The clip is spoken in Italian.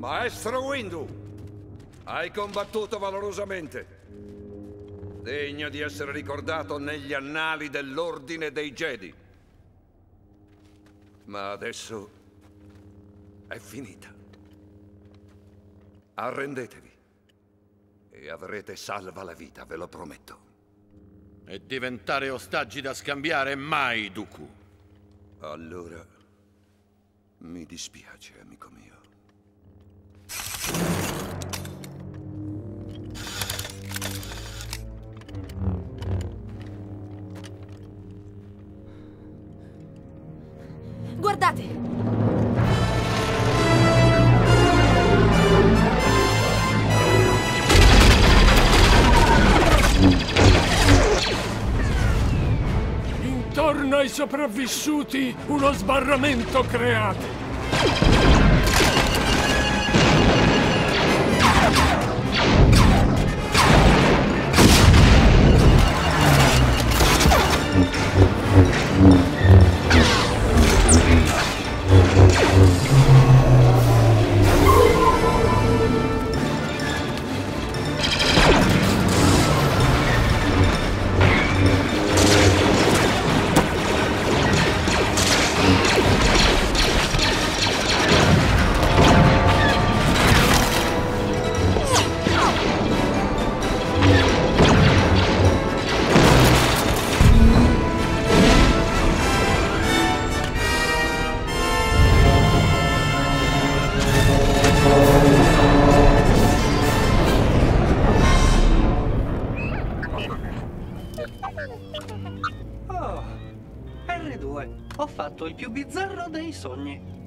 Maestro Windu, hai combattuto valorosamente. Degno di essere ricordato negli annali dell'Ordine dei Jedi. Ma adesso è finita. Arrendetevi. E avrete salva la vita, ve lo prometto. E diventare ostaggi da scambiare mai, Dooku. Allora, mi dispiace, amico mio. Guardate! Intorno ai sopravvissuti uno sbarramento create. Oh, R2, ho fatto il più bizzarro dei sogni.